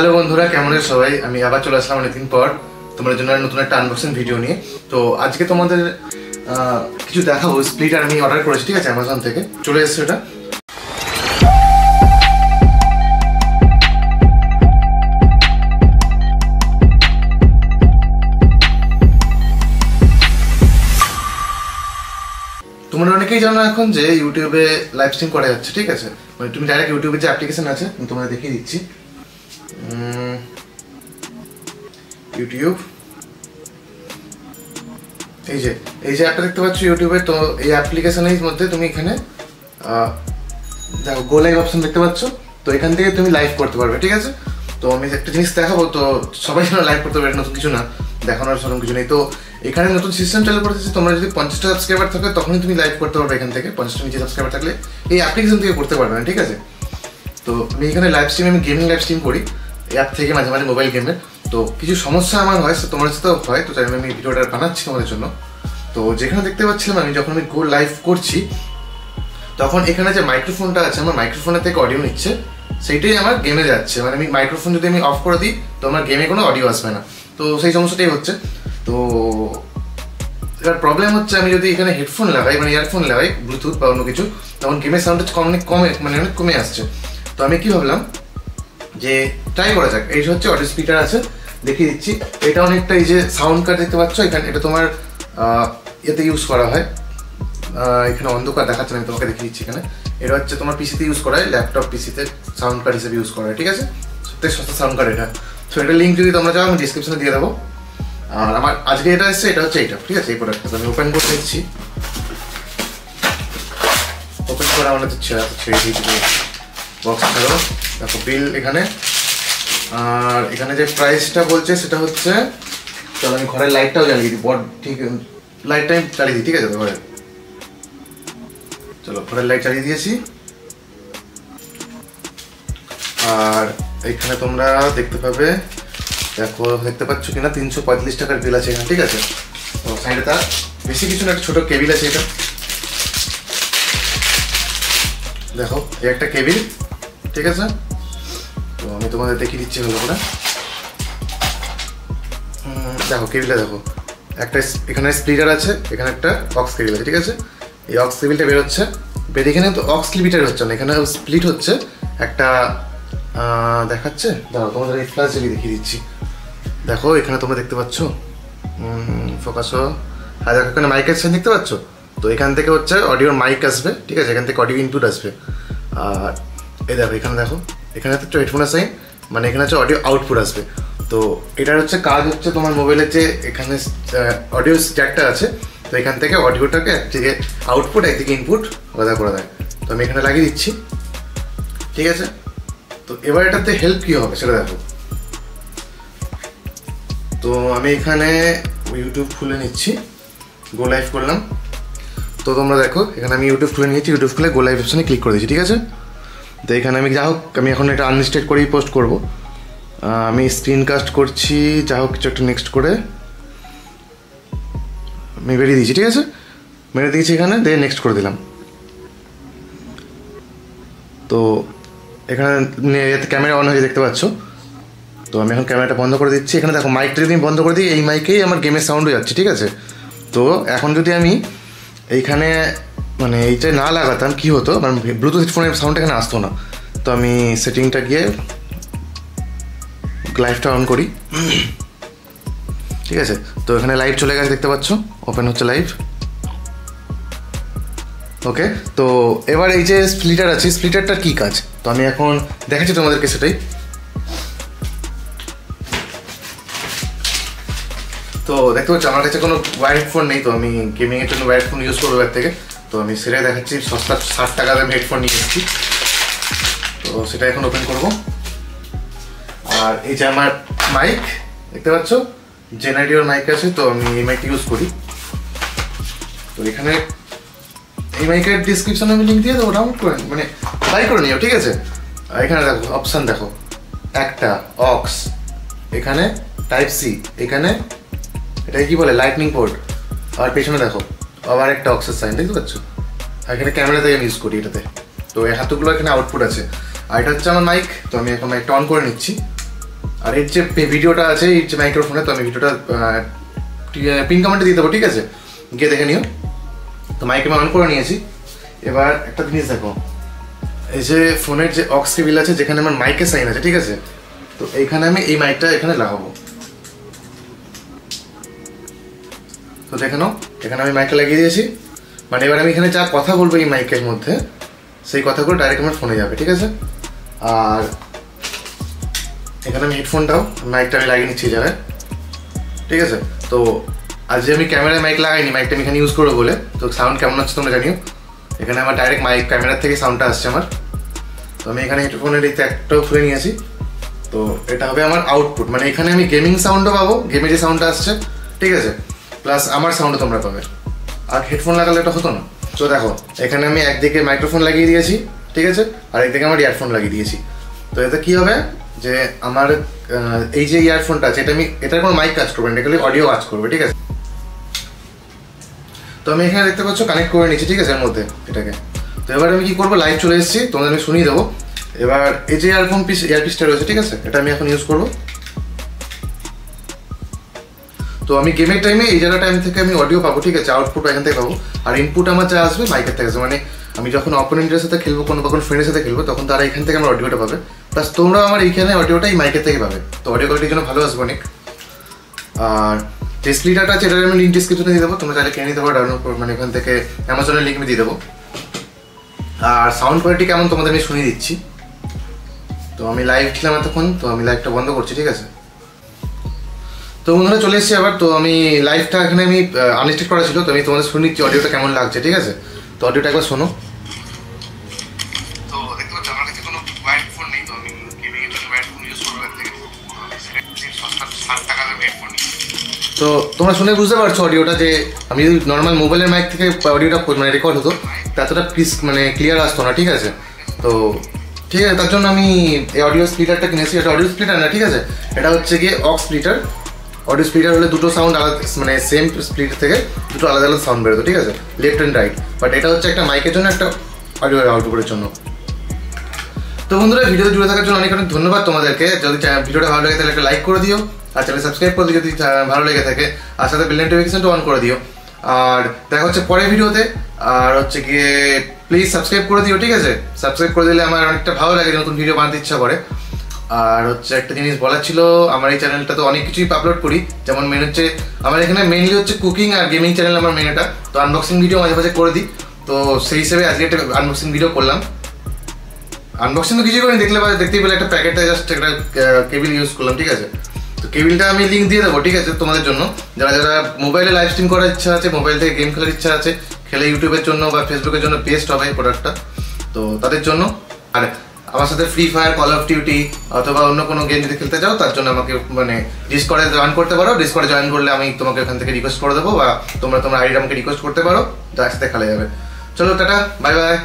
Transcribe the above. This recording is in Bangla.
হ্যালো বন্ধুরা, কেমন আছো সবাই? আমি আবার চলে আসলাম অনেকদিন পর তোমাদের জন্য নতুন একটা আনবক্সিং ভিডিও নিয়ে। তো আজকে তোমাদের কিছু দেখাবো। স্প্লিটার আমি অর্ডার করেছি, ঠিক আছে অ্যামাজন থেকে। চলে এসেছে এটা। তোমরা অনেকেই জানো এখন যে ইউটিউবে লাইভ স্ট্রিম করা যাচ্ছে, ঠিক আছে? মানে তুমি ডাইরেক্ট ইউটিউবে যে অ্যাপ্লিকেশন আছে, আমি তোমাদের দেখিয়ে দিচ্ছি। ইউটিউব এই যে এই যে অ্যাপটা দেখতে পাচ্ছ ইউটিউবে তো এই অ্যাপ্লিকেশনের মধ্যে তুমি এখানে দেখো গো লাইভ অপশন দেখতে পাচ্ছ। তো এখান থেকে তুমি লাইভ করতে পারবে, ঠিক আছে? তো আমি একটা জিনিস দেখাবো, তো সবাই যেন লাইভ করতে পারে, নতুন কিছু না, দেখানোর সেরকম কিছু নেই। তো এখানে নতুন সিস্টেম চালু করেছে তোমরা যদি পঞ্চাশটা সাবস্ক্রাইবার থাকে, তখনই তুমি লাইভ করতে পারবে এখান থেকে পঞ্চাশটা নিচে সাবস্ক্রাইবার থাকলে। এই অ্যাপ্লিকেশন থেকে করতে পারবে না, ঠিক আছে? তো আমি এখানে লাইভ স্ট্রিম আমি গেমিং লাইভ স্ট্রিম করি। অ্যাপ থেকে মাঝে মাঝে মোবাইল গেমের তো কিছু সমস্যা আমার হয় তোমার সাথেও হয়, তো তাই আমি ভিডিওটা বানাচ্ছি তোমাদের জন্য। তো যেখানে দেখতে পাচ্ছিলাম আমি, যখন আমি গো লাইভ করছি, তখন এখানে যে মাইক্রোফোনটা আছে, আমার মাইক্রোফোনের থেকে অডিও নিচ্ছে, সেইটাই আমার গেমে যাচ্ছে। মানে আমি মাইক্রোফোন যদি আমি অফ করে দিই, তো আমার গেমে কোনো অডিও আসবে না। তো সেই সমস্যাটাই হচ্ছে। তো এবার প্রবলেম হচ্ছে আমি যদি এখানে হেডফোন লাগাই মানে ইয়ারফোন লাগাই ব্লুটুথ বা অন্য কিছু, তখন গেমের সাউন্ডটা অনেক কমে মানে অনেক কমে আসছে। তো আমি কি ভাবলাম যে ট্রাই করা যাক। এই হচ্ছে অডিও স্পিকার আছে, দেখিয়ে দিচ্ছি। এটা অনেকটা এই যে সাউন্ড কার্ড দেখতে পাচ্ছ, এখানে এটা তোমার এতে ইউজ করা হয়। এখানে অন্ধকার দেখাচ্ছে না, আমি তোমাকে দেখিয়ে দিচ্ছি এখানে। এটা হচ্ছে তোমার পিসিতে ইউজ করা হয় ল্যাপটপ পিসিতে সাউন্ড কার্ড হিসেবে ইউজ করা হয়, ঠিক আছে? সত্যি সস্তা সাউন্ড কার্ড এটা। তো এটা লিঙ্ক যদি তোমরা চাও, আমি ডিসক্রিপশনে দিয়ে দেবো। আর আমার আজকে এটা এসছে, এটা হচ্ছে এটা ঠিক আছে? এই প্রোডাক্টটা আমি ওপেন করে দিচ্ছি ওপেন করা মানে তো ছেড়ে ছেড়ে দিয়ে দিবে বক্স ছাড়ো দেখো বিল এখানে। আর এখানে যে প্রাইসটা বলছে, সেটা হচ্ছে, চলো আমি ঘরের লাইটটাও জ্বালিয়ে দিই। বড ঠিক লাইটটা আমি চালিয়ে দিই, ঠিক আছে? ঘরে। চলো, ঘরের লাইট চালিয়ে দিয়েছি। আর এখানে তোমরা দেখতে পাবে, দেখো, দেখতে পাচ্ছ কিনা, তিনশো পঁয়তাল্লিশ টাকার বিল আছে এখানে, ঠিক আছে? তো সাইডে তার বেশি কিছু না, একটা ছোটো কেবিল আছে এটা। দেখো, এই একটা কেবিল ঠিক আছে? তো আমি তোমাদের দেখিয়ে দিচ্ছি ভালো করে। দেখো, কেবিলটা দেখো। একটা এখানে স্প্লিটার আছে, এখানে একটা অক্স কেবিল আছে, ঠিক আছে? এই অক্স কেবিলটা বেরোচ্ছে বেরিয়ে এখানে তো অক্স লিমিটার হচ্ছে না, এখানে স্প্লিট হচ্ছে। একটা দেখাচ্ছে? দাঁড়াও, তোমাদের এই জ্বালিয়ে দেখিয়ে দিচ্ছি। দেখো, এখানে তোমরা দেখতে পাচ্ছ? ফোকাস আর দেখো, এখানে মাইক আসছে দেখতে পাচ্ছ? তো এখান থেকে হচ্ছে অডিওর মাইক আসবে, ঠিক আছে? এখান থেকে অডিও ইনপুট আসবে। আর এই দেখো, এখানে দেখো, এখানে হচ্ছে হেডফোনের সাইন মানে এখানে হচ্ছে অডিও আউটপুট আসবে। তো এটার হচ্ছে কাজ হচ্ছে তোমার মোবাইলের যে এখানে অডিও জ্যাকটা আছে, তো এখান থেকে অডিওটাকে একদিকে আউটপুট একদিকে ইনপুট আলাদা করে দেয়। তো আমি এখানে লাগিয়ে দিচ্ছি। ঠিক আছে? তো এবার এটাতে হেল্প কী হবে সেটা দেখো। তো আমি এখানে ইউটিউব খুলে নিচ্ছি গো লাইভ করলাম। তো তোমরা দেখো, এখানে আমি ইউটিউব খুলে নিয়েছি ইউটিউব খুলে গো লাইভ অপশনে ক্লিক করে দিয়েছি, ঠিক আছে? তো এখানে আমি যা হোক, আমি এখন এটা আনলিস্টেড করেই পোস্ট করব। আমি স্ক্রিন কাস্ট করছি যা হোক, কিছু একটা নেক্সট করে আমি বেরিয়ে দিয়েছি, ঠিক আছে? মেরে দিয়েছি এখানে দিয়ে নেক্সট করে দিলাম। তো এখানে ক্যামেরা অন হয়ে দেখতে পাচ্ছ? তো আমি এখন ক্যামেরাটা বন্ধ করে দিচ্ছি। এখানে দেখো মাইকটা যদি আমি বন্ধ করে দিই, এই মাইকেই আমার গেমের সাউন্ডও যাচ্ছে, ঠিক আছে? তো এখন যদি আমি এইখানে মানে এইটা না লাগাতাম, কি হতো? মানে ব্লুটুথ হেডফোনের সাউন্ড এখানে আসতো না। তো আমি সেটিংটা গিয়ে লাইভটা অন করি। ঠিক আছে? তো এখানে লাইভ চলে গেছে, দেখতে পাচ্ছ? ওপেন হচ্ছে লাইভ ওকে তো এবার এই যে স্প্লিটার আছে স্প্লিটারটার কী কাজ? তো আমি এখন দেখাচ্ছি তোমাদেরকে সেটাই। তো দেখতে পাচ্ছ, আমার কাছে কোনো ওয়ার হেডফোন নেই, তো আমি গেমিংয়ের জন্য ওয়ার হেডফোন ইউজ করব এর থেকে। তো আমি সেটাই দেখাচ্ছি, সস্তা ষাট টাকা দামে হেডফোন নিয়ে এসেছি। তো সেটা এখন ওপেন করব। আর এই যে আমার মাইক দেখতে পাচ্ছ? জেনারিওর মাইক আছে, তো আমি এই মাইক ইউজ করি। তো এখানে এই মাইকের ডিসক্রিপশনে আমি লিঙ্ক দিয়ে দেবো ডাউনলোড করে মানে বাই করে নিও, ঠিক আছে? আর এখানে দেখো অপশান দেখো। একটা অক্স এখানে টাইপ সি এখানে এটা কি বলে? লাইটনিং পোর্ট আর পেছনে দেখো। আবার একটা অক্সের সাইন দেখতে পাচ্ছ? এখানে ক্যামেরা থেকে আমি ইউজ করি এটাতে। তো এই হাতগুলো এখানে আউটপুট আছে। আর এটা হচ্ছে আমার মাইক তো আমি এখন মাইকটা অন করে নিচ্ছি। আর এর যে ভিডিওটা আছে, এই যে মাইক্রোফোনে তো আমি ভিডিওটা পিন কমেন্টে দিয়ে দেবো, ঠিক আছে? গিয়ে দেখে নিও। তো মাইক আমি অন করে নিয়েছি। এবার একটা জিনিস দেখো। এই যে ফোনের যে অক্স কেবিল আছে, যেখানে আমার মাইকের সাইন আছে, ঠিক আছে? তো এইখানে আমি এই মাইকটা এখানে লাগাবো। তো দেখে নাও। এখানে আমি মাইকটা লাগিয়ে দিয়েছি। মানে এবার আমি এখানে যা কথা বলব এই মাইকের মধ্যে, সেই কথাগুলো ডাইরেক্ট আমার ফোনে যাবে, ঠিক আছে? আর এখানে আমি হেডফোনটাও মাইকটা আমি লাগিয়ে নিচ্ছি জায়গায়, ঠিক আছে? তো আজ যে আমি ক্যামেরায় মাইক লাগাইনি মাইকটা আমি এখানে ইউজ করব বলে, তো সাউন্ড কেমন হচ্ছে তোমরা জানিও। এখানে আমার ডাইরেক্ট মাইক ক্যামেরার থেকে সাউন্ডটা আসছে আমার। তো আমি এখানে হেডফোনের এই একটাও খুলে নিয়েছি। তো এটা হবে আমার আউটপুট মানে এখানে আমি গেমিং সাউন্ডও পাবো গেমে যে সাউন্ডটা আসছে, ঠিক আছে? প্লাস আমার সাউন্ডও তোমরা পাবে। আর হেডফোন লাগালে এটা হতো না। তো দেখো, এখানে আমি একদিকে মাইক্রোফোন লাগিয়ে দিয়েছি, ঠিক আছে? আর একদিকে আমার ইয়ারফোন লাগিয়ে দিয়েছি। তো এতে কি হবে? যে আমার এই যে ইয়ারফোনটা আছে, এটা আমি এটার কোনো মাইক কাজ করবে না, এটা অডিও কাজ করবে, ঠিক আছে? তো আমি এখানে দেখতে পাচ্ছ কানেক্ট করে নিচ্ছি ঠিক আছে, এর মধ্যে এটাকে। তো এবার আমি কি করব? লাইভ চলে এসেছি, তোমাদের আমি শুনিয়ে দেবো। এবার এই যে ইয়ারফোন পিস ইয়ারপিসটা রয়েছে, ঠিক আছে? এটা আমি এখন ইউজ করব। তো আমি গেমের টাইমে এই জায়গা টাইম থেকে আমি অডিও পাবো, ঠিক আছে? আউটপুট এখান থেকে পাবো। আর ইনপুট আমার যা আসবে মাইকের থেকে আসবে। মানে আমি যখন অপোনেন্টের সাথে খেলব, কোনো কখন ফ্রেন্ডের সাথে খেলব, তখন তারা এখান থেকে আমার অডিওটা পাবে। প্লাস তোমরা আমার এইখানে অডিওটা এই মাইকের থেকে পাবে। তো অডিও কোয়ালিটির জন্য ভালো আসবে অনেক। আর টেস্ট স্প্লিটারটা আছে আমি লিঙ্ক ডিসক্রিপশনে দিয়ে দেবো। তোমরা চাইলে কিনে নিতে পারো ডাউনলোড মানে এখান থেকে অ্যামাজনের লিঙ্ক দিয়ে দেবো। আর সাউন্ড কোয়ালিটি কেমন, তোমাদের আমি শুনিয়ে দিচ্ছি। তো আমি লাইভ ছিলাম এতক্ষণ, তো আমি লাইভটা বন্ধ করছি, ঠিক আছে? তো বন্ধুরা চলে এসেছি আবার। তো আমি লাইভটা এখানে আমি আনলিস্টেড করা ছিল তো আমি তোমাদের শুনে নিচ্ছি অডিওটা কেমন লাগছে ঠিক আছে? তো অডিওটা একবার শোনো। তো তোমরা শুনে বুঝতে পারছ অডিওটা যে আমি যদি নর্মাল মোবাইলের মাইক থেকে অডিওটা মানে রেকর্ড হতো তা এতটা পিস মানে ক্লিয়ার আসতো না ঠিক আছে? তো ঠিক আছে তার জন্য আমি এই অডিও স্প্লিটারটা কিনেছি। এটা অডিও স্প্লিটার না ঠিক আছে? এটা হচ্ছে গিয়ে অক্স স্প্লিটার অডিও স্প্লিটার হলে দুটো সাউন্ড আলাদা মানে সেম স্প্লিট থেকে দুটো আলাদা আলাদা সাউন্ড বেরোতো, ঠিক আছে? লেফট অ্যান্ড রাইট বাট এটা হচ্ছে একটা মাইকের জন্য একটা অডিও আউটপুটের জন্য। তো বন্ধুরা ভিডিও জুড়ে থাকার জন্য অনেক অনেক ধন্যবাদ তোমাদেরকে। যদি ভিডিওটা ভালো লাগে, তাহলে একটা লাইক করে দিও। আর চ্যানেল সাবস্ক্রাইব করে দিও যদি ভালো লেগে থাকে। আর সাথে বেল নোটিফিকেশনটা অন করে দিও। আর দেখা হচ্ছে পরের ভিডিওতে। আর হচ্ছে গিয়ে প্লিজ সাবস্ক্রাইব করে দিও, ঠিক আছে? সাবস্ক্রাইব করে দিলে আমার অনেকটা ভালো লাগে নতুন ভিডিও বানাতে ইচ্ছা করে। আর হচ্ছে একটা জিনিস বলার ছিল, আমার এই চ্যানেলটা তো অনেক কিছুই আপলোড করি। যেমন মেন হচ্ছে, আমার এখানে মেনলি হচ্ছে কুকিং আর গেমিং চ্যানেল আমার মেন এটা। তো আনবক্সিং ভিডিও মাঝে মাঝে করে দিই। তো সেই হিসেবে আজকে একটা আনবক্সিং ভিডিও করলাম। আনবক্সিং তো কিছুই করিনি, দেখলে দেখতেই পেলে একটা প্যাকেটে জাস্ট একটা কেবিল ইউজ করলাম, ঠিক আছে? তো কেবিলটা আমি লিঙ্ক দিয়ে দেবো, ঠিক আছে, তোমাদের জন্য। যারা যারা মোবাইলে লাইভ স্ট্রিম করার ইচ্ছা আছে মোবাইল থেকে গেম খেলার ইচ্ছা আছে, খেলে ইউটিউবের জন্য বা ফেসবুকের জন্য বেস্ট হবে প্রোডাক্টটা তো তাদের জন্য, আর আমার সাথে free fire call of duty অথবা অন্য কোনো গেম যদি খেলতে চাও, তার জন্য আমাকে মানে ডিসকর্ডে জয়েন করতে পারো। ডিসকর্ডে জয়েন করলে আমি তোমাকে ওখান থেকে রিকোয়েস্ট করে দেবো বা তোমরা তোমার আইডি আমাকে রিকোয়েস্ট করতে পারো। তো একসাথে খেলা যাবে। চলো, টাটা বাই বাই